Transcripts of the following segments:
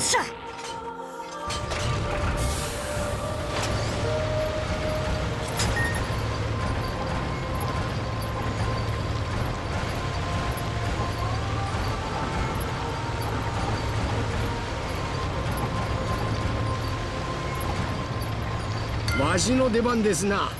しゃ。わしの出番ですな。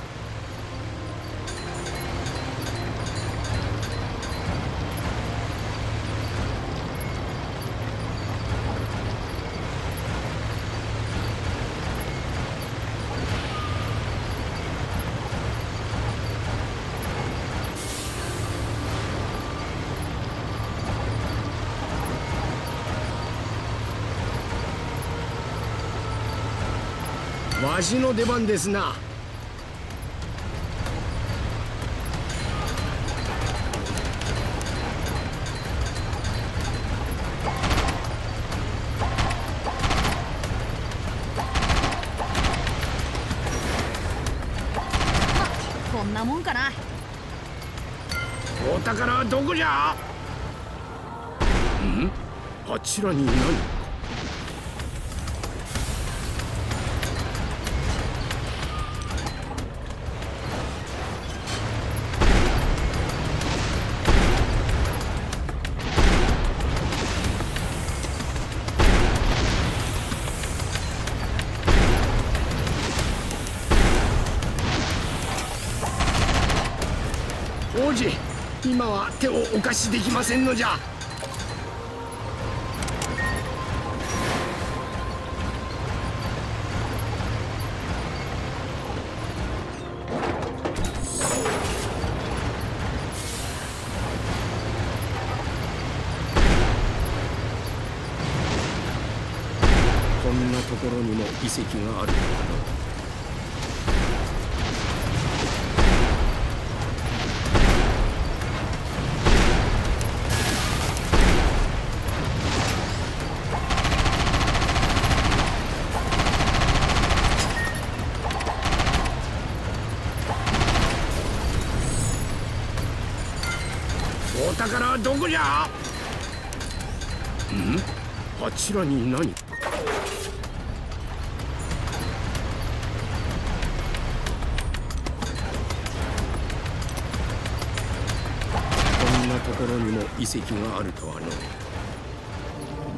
わしの出番ですな。こんなもんかな。お宝はどこじゃ？ん？あちらに何王今は手をお貸しできませんのじゃ。こんなところにも遺跡があるのだな。どこじゃ？ん？あちらに何かこんなところにも遺跡があるとはの。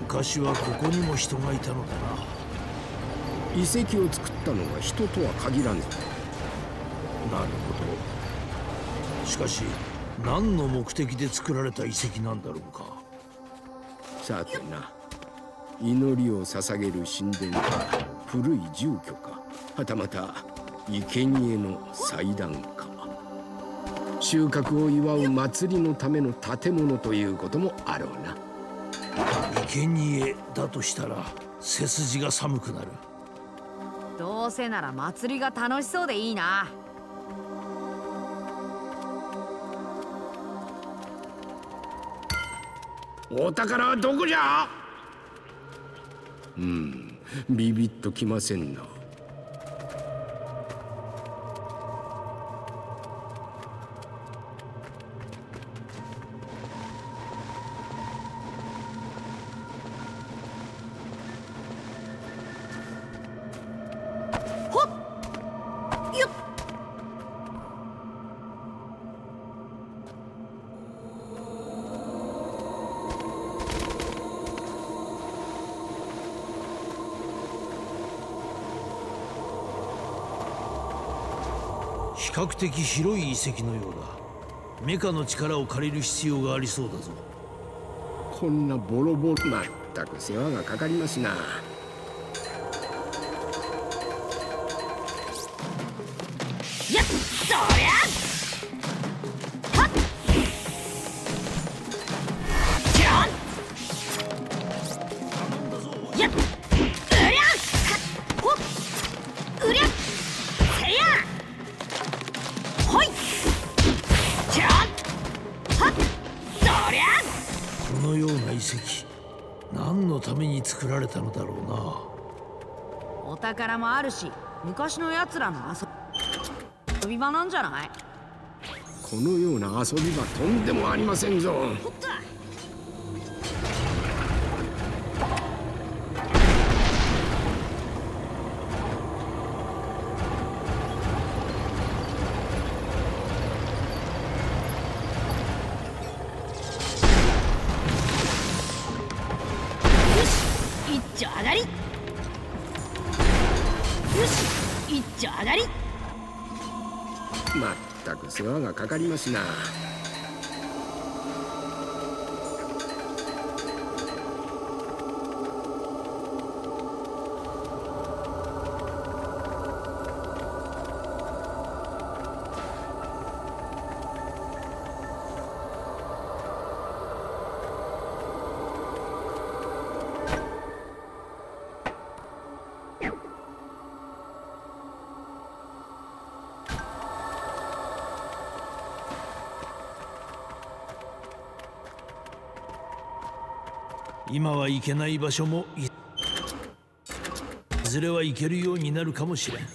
昔はここにも人がいたのだな。遺跡を作ったのが人とは限らんぞなるほど。しかし何の目的で作られた遺跡なんだろうか。さてな。祈りを捧げる神殿か古い住居か。はたまた生贄の祭壇か。収穫を祝う祭りのための建物ということもあろうな。生贄だとしたら背筋が寒くなる。どうせなら祭りが楽しそうでいいなお宝はどこじゃ？うんビビッときませんな。比較的広い遺跡のようだ。メカの力を借りる必要がありそうだぞ。こんなボロボロまったく世話がかかりますな。ために作られたのだろうな。お宝もあるし昔のやつらの遊遊び場なんじゃない？このような遊び場とんでもありませんぞ。ほったまったく世話がかかりますな。今は行けない場所もいいずれは行けるようになるかもしれん。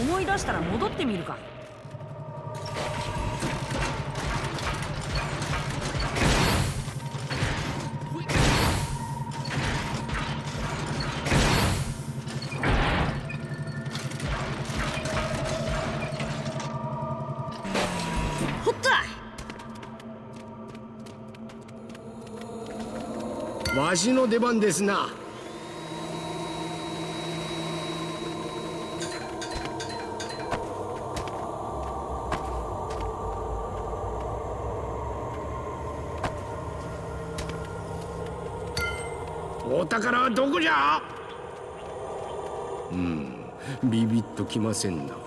思い出したら戻ってみるか。わしの出番ですな。お宝はどこじゃ？うんビビッときませんな。